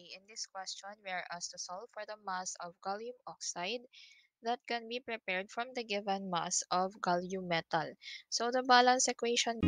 in this question, we are asked to solve for the mass of gallium oxide that can be prepared from the given mass of gallium metal. So the balance equation